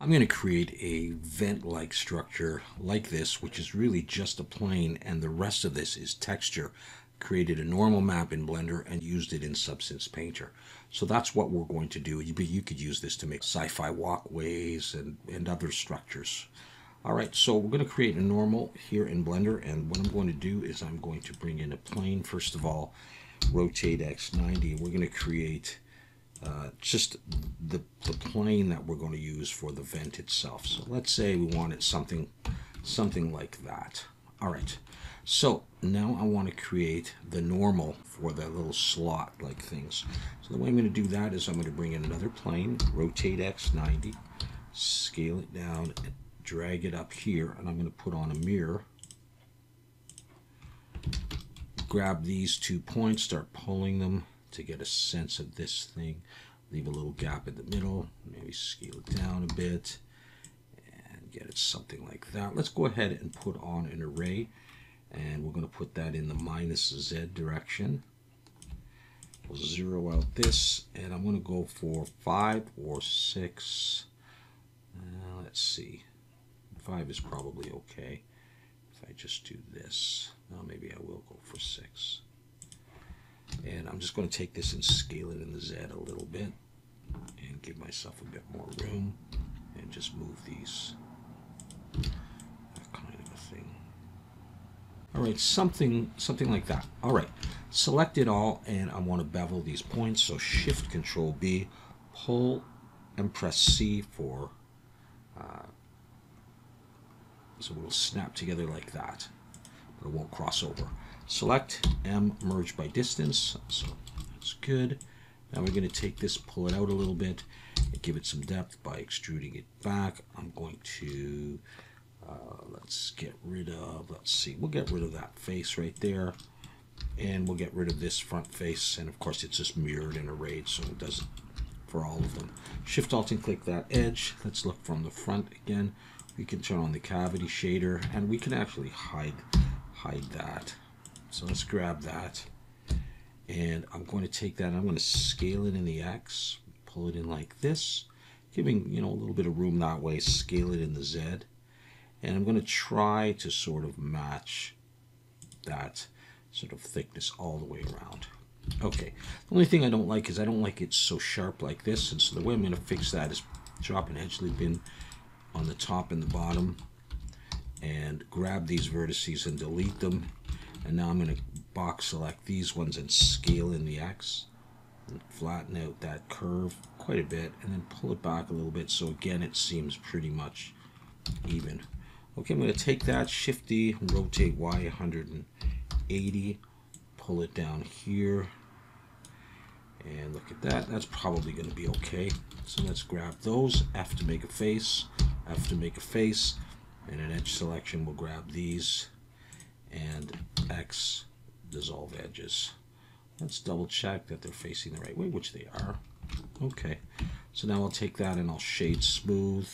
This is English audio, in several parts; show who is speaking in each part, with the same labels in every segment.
Speaker 1: I'm going to create a vent-like structure like this, which is really just a plane, and the rest of this is texture. Created a normal map in Blender and used it in Substance Painter. So that's what we're going to do. You could use this to make sci-fi walkways and, and other structures. All right, so we're going to create a normal here in Blender, and what I'm going to do is I'm going to bring in a plane, first of all, rotate X90. We're going to create uh, just the, the plane that we're going to use for the vent itself. So let's say we wanted something, something like that. All right, so now I want to create the normal for the little slot like things. So the way I'm going to do that is I'm going to bring in another plane, rotate X90, scale it down, drag it up here and I'm going to put on a mirror grab these two points start pulling them to get a sense of this thing. Leave a little gap in the middle maybe scale it down a bit and get it something like that. Let's go ahead and put on an array and we're going to put that in the minus z direction. We'll zero out this and I'm going to go for five or six. Uh, let's see. 5 is probably okay. If I just do this, now maybe I will go for 6. And I'm just going to take this and scale it in the Z a little bit and give myself a bit more room and just move these. That kind of a thing. All right, something something like that. All right, select it all and I want to bevel these points. So Shift Control B, pull and press C for uh, so it'll snap together like that, but it won't cross over. Select M, merge by distance, so that's good. Now we're going to take this, pull it out a little bit, and give it some depth by extruding it back. I'm going to, uh, let's get rid of, let's see, we'll get rid of that face right there, and we'll get rid of this front face, and of course it's just mirrored and arrayed, so it does it for all of them. Shift Alt and click that edge. Let's look from the front again we can turn on the cavity shader and we can actually hide hide that so let's grab that. And I'm going to take that I'm going to scale it in the X pull it in like this giving you know a little bit of room that way scale it in the Z. And I'm going to try to sort of match that sort of thickness all the way around. Okay the only thing I don't like is I don't like it so sharp like this and so the way I'm going to fix that is drop an edge loop in on the top and the bottom and grab these vertices and delete them and now I'm going to box select these ones and scale in the X. And flatten out that curve quite a bit and then pull it back a little bit so again it seems pretty much even. Okay I'm going to take that shift D rotate Y 180 pull it down here. And look at that that's probably going to be okay. So let's grab those F to make a face have to make a face and an edge selection we'll grab these and X dissolve edges. Let's double check that they're facing the right way, which they are. Okay, so now I'll take that and I'll shade smooth.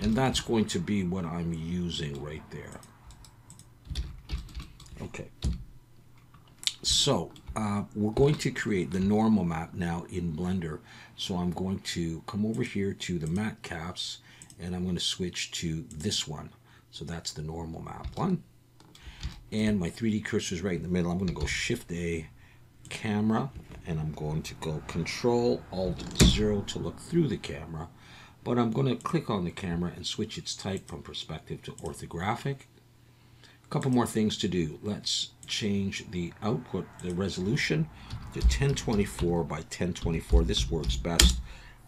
Speaker 1: And that's going to be what I'm using right there. Okay, so uh, we're going to create the normal map now in Blender. So I'm going to come over here to the MatCaps and I'm going to switch to this one. So that's the normal map one. And my 3D cursor is right in the middle. I'm going to go Shift A, camera, and I'm going to go Control Alt 0 to look through the camera. But I'm going to click on the camera and switch its type from perspective to orthographic. A couple more things to do. Let's change the output, the resolution to 1024 by 1024. This works best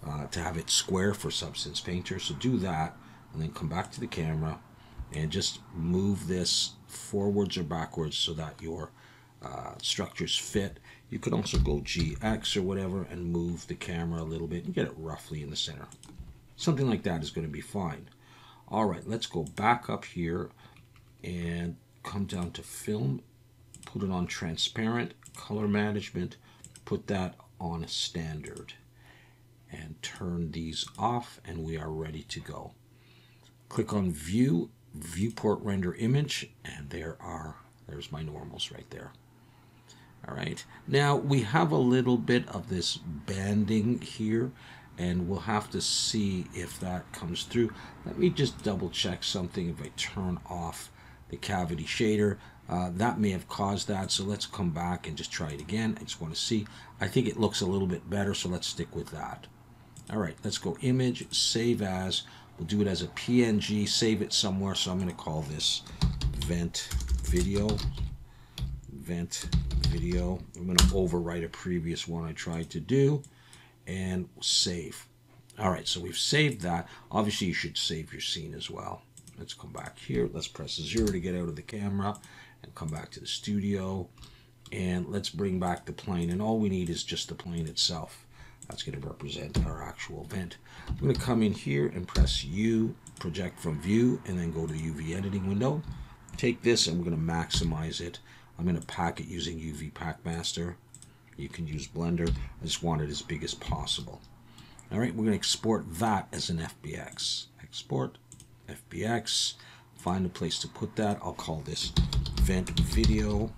Speaker 1: uh, to have it square for Substance Painter. So do that and then come back to the camera and just move this forwards or backwards so that your uh, structures fit. You could also go GX or whatever and move the camera a little bit and get it roughly in the center. Something like that is going to be fine. All right, let's go back up here and come down to film put it on transparent, color management, put that on a standard and turn these off and we are ready to go. Click on view, viewport render image and there are, there's my normals right there. All right, now we have a little bit of this banding here and we'll have to see if that comes through. Let me just double check something if I turn off the cavity shader. Uh, that may have caused that, so let's come back and just try it again. I just want to see. I think it looks a little bit better, so let's stick with that. All right, let's go image, save as. We'll do it as a PNG, save it somewhere. So I'm going to call this vent video. Vent video. I'm going to overwrite a previous one I tried to do and save. All right, so we've saved that. Obviously, you should save your scene as well. Let's come back here. Let's press zero to get out of the camera and come back to the studio. And let's bring back the plane. And all we need is just the plane itself. That's going to represent our actual vent. I'm going to come in here and press U, project from view, and then go to the UV editing window. Take this and we're going to maximize it. I'm going to pack it using UV Pack Master. You can use Blender. I just want it as big as possible. All right, we're going to export that as an FBX. Export, FBX. Find a place to put that. I'll call this Vent Video,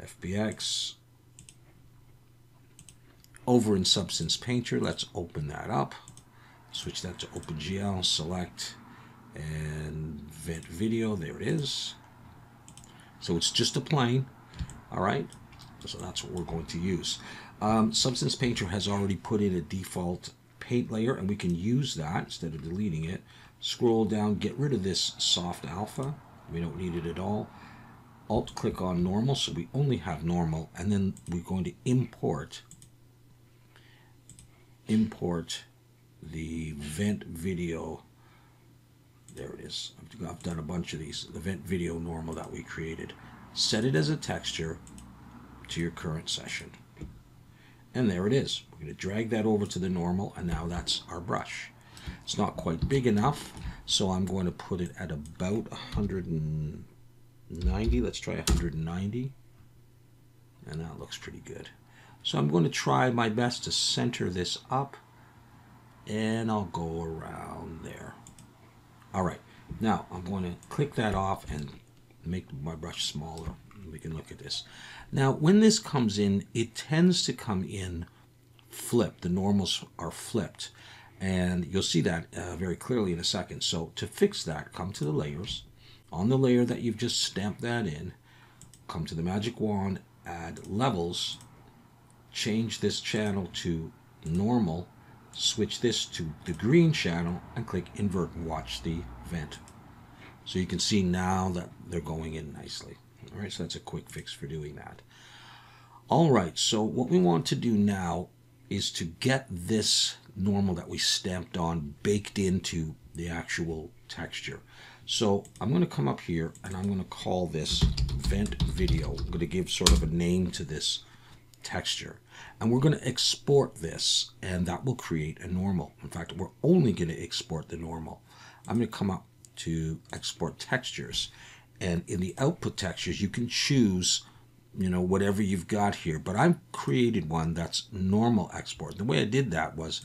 Speaker 1: FBX. Over in Substance Painter, let's open that up. Switch that to OpenGL, select, and Vent Video, there it is. So it's just a plane, all right? So that's what we're going to use. Um, Substance Painter has already put in a default paint layer, and we can use that instead of deleting it. Scroll down, get rid of this soft alpha. We don't need it at all. Alt click on normal, so we only have normal, and then we're going to import import the vent video. There it is. I've done a bunch of these. The vent video normal that we created. Set it as a texture to your current session. And there it is. We're going to drag that over to the normal, and now that's our brush. It's not quite big enough, so I'm going to put it at about 190. Let's try 190. And that looks pretty good. So I'm going to try my best to center this up, and I'll go around there. All right, now I'm going to click that off and make my brush smaller. We can look at this. Now, when this comes in, it tends to come in flipped. The normals are flipped. And you'll see that uh, very clearly in a second. So to fix that, come to the layers. On the layer that you've just stamped that in, come to the magic wand, add levels, change this channel to normal, switch this to the green channel, and click invert and watch the vent. So you can see now that they're going in nicely. All right, so that's a quick fix for doing that. All right, so what we want to do now is to get this normal that we stamped on baked into the actual texture. So I'm going to come up here and I'm going to call this vent video. I'm going to give sort of a name to this texture. And we're going to export this and that will create a normal. In fact, we're only going to export the normal. I'm going to come up to export textures and in the output textures you can choose you know whatever you've got here but I've created one that's normal export the way I did that was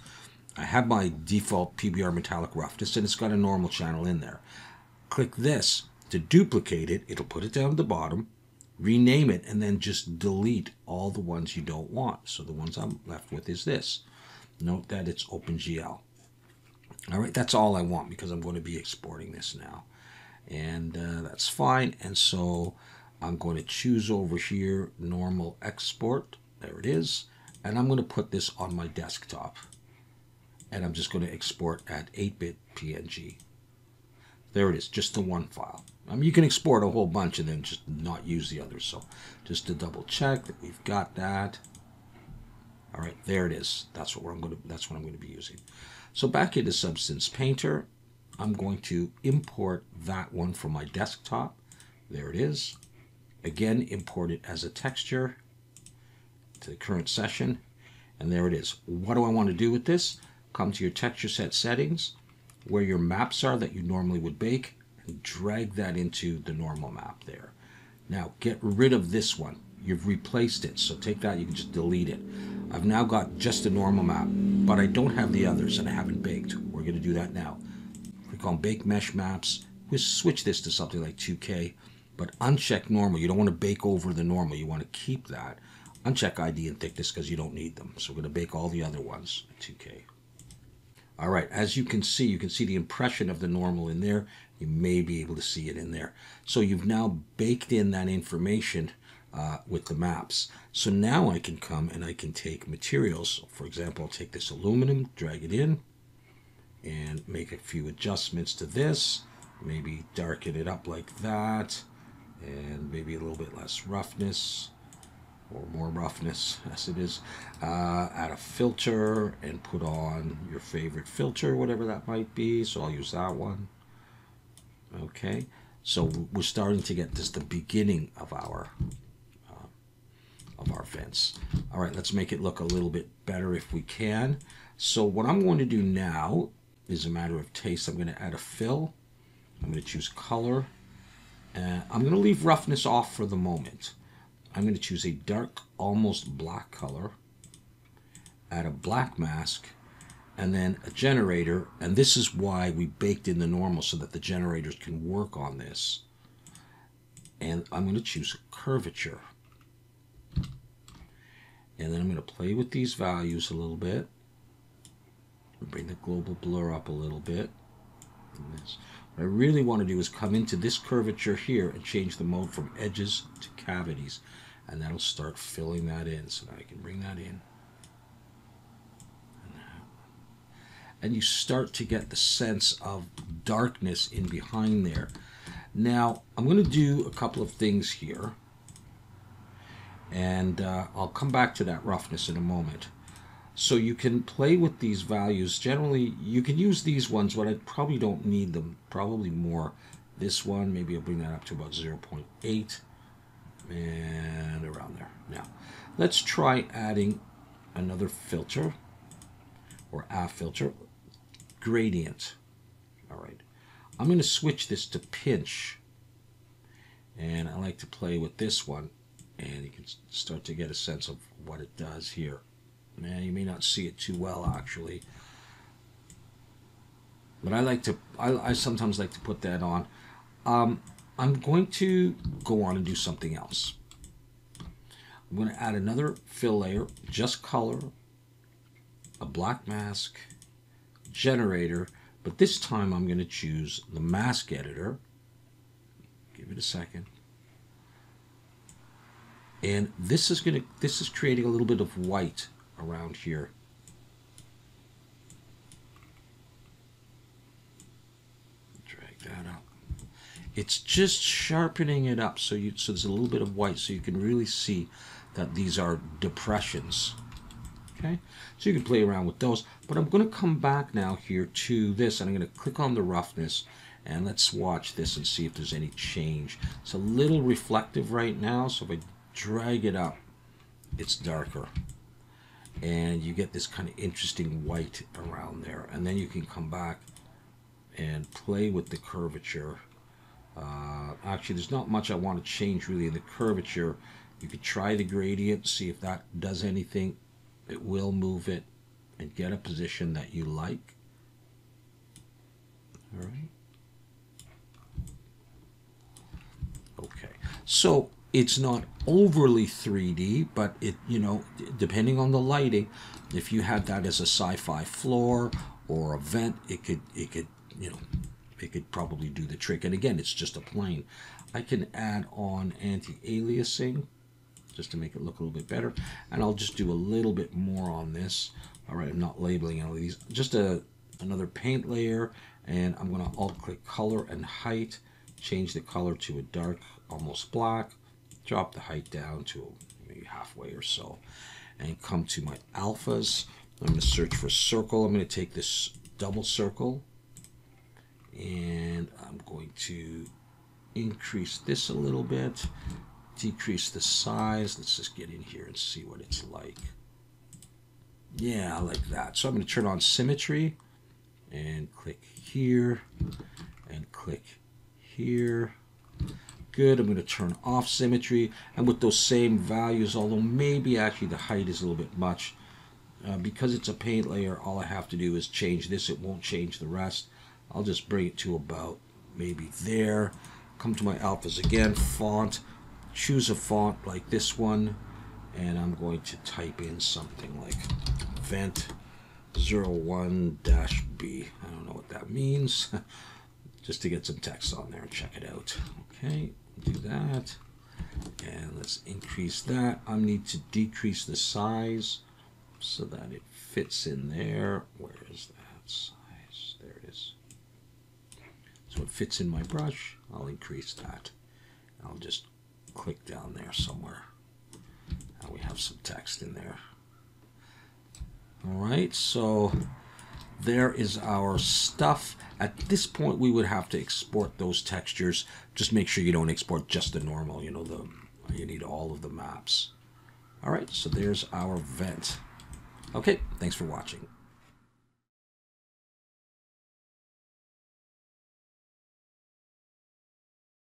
Speaker 1: I have my default PBR metallic roughness and it's got a normal channel in there click this to duplicate it it'll put it down at the bottom rename it and then just delete all the ones you don't want. So the ones I'm left with is this. Note that it's OpenGL. All right that's all I want because I'm going to be exporting this now. And uh, that's fine. And so I'm going to choose over here normal export there it is. And I'm going to put this on my desktop. And I'm just going to export at 8-bit PNG there it is just the one file I mean you can export a whole bunch and then just not use the others so just to double check that we've got that all right there it is that's what I'm going to that's what I'm going to be using so back into Substance Painter I'm going to import that one from my desktop. There it is. Again, import it as a texture to the current session. And there it is. What do I want to do with this? Come to your texture set settings, where your maps are that you normally would bake, and drag that into the normal map there. Now, get rid of this one. You've replaced it, so take that, you can just delete it. I've now got just a normal map, but I don't have the others, and I haven't baked. We're going to do that now Click on bake mesh maps. We switch this to something like 2K, but uncheck normal. You don't want to bake over the normal. You want to keep that. Uncheck ID and thickness because you don't need them. So we're going to bake all the other ones at 2K. All right, as you can see, you can see the impression of the normal in there. You may be able to see it in there. So you've now baked in that information uh, with the maps. So now I can come and I can take materials. For example, I'll take this aluminum, drag it in, and make a few adjustments to this. Maybe darken it up like that, and maybe a little bit less roughness or more roughness as it is. Uh, add a filter and put on your favorite filter, whatever that might be. So I'll use that one. Okay, so we're starting to get this the beginning of our uh, of our fence. All right, let's make it look a little bit better if we can. So what I'm going to do now is a matter of taste. I'm going to add a fill. I'm going to choose color. Uh, I'm going to leave roughness off for the moment. I'm going to choose a dark, almost black color, add a black mask, and then a generator. And this is why we baked in the normal so that the generators can work on this. And I'm going to choose a curvature. And then I'm going to play with these values a little bit. Bring the global blur up a little bit. What I really want to do is come into this curvature here and change the mode from edges to cavities and that'll start filling that in. So now I can bring that in. And you start to get the sense of darkness in behind there. Now I'm going to do a couple of things here. And uh, I'll come back to that roughness in a moment so you can play with these values. Generally you can use these ones but I probably don't need them. Probably more this one. Maybe I'll bring that up to about 0.8 and around there. Now, let's try adding another filter or a filter, gradient. All right, I'm going to switch this to pinch, and I like to play with this one, and you can start to get a sense of what it does here. Now, you may not see it too well, actually, but I like to, I, I sometimes like to put that on. Um, I'm going to go on and do something else. I'm going to add another fill layer, just color, a black mask, generator, but this time I'm going to choose the mask editor. Give it a second. And this is going to this is creating a little bit of white around here. Drag that up. It's just sharpening it up so you so there's a little bit of white so you can really see that these are depressions. Okay, so you can play around with those. But I'm going to come back now here to this and I'm going to click on the roughness and let's watch this and see if there's any change. It's a little reflective right now, so if I drag it up, it's darker. And you get this kind of interesting white around there. And then you can come back and play with the curvature uh, actually, there's not much I want to change really in the curvature. You could try the gradient, see if that does anything. It will move it and get a position that you like. All right. Okay. So it's not overly 3D, but it, you know, depending on the lighting, if you had that as a sci-fi floor or a vent, it could, it could, you know, it could probably do the trick. And again, it's just a plane. I can add on anti-aliasing just to make it look a little bit better. And I'll just do a little bit more on this. All right, I'm not labeling any of these. Just a another paint layer, and I'm going to alt-click color and height, change the color to a dark, almost black, drop the height down to maybe halfway or so, and come to my alphas. I'm going to search for circle. I'm going to take this double circle and I'm going to increase this a little bit decrease the size let's just get in here and see what it's like yeah I like that so I'm going to turn on symmetry and click here and click here good I'm going to turn off symmetry and with those same values although maybe actually the height is a little bit much uh, because it's a paint layer all I have to do is change this it won't change the rest I'll just bring it to about maybe there. Come to my alphas again, font. Choose a font like this one and I'm going to type in something like vent 01-B. I don't know what that means. Just to get some text on there and check it out. Okay, do that. And let's increase that. I need to decrease the size so that it fits in there. Where is that size? There it is. So it fits in my brush. I'll increase that. I'll just click down there somewhere. Now we have some text in there. All right, so there is our stuff. At this point, we would have to export those textures. Just make sure you don't export just the normal, you know, the you need all of the maps. All right, so there's our vent. Okay, thanks for watching.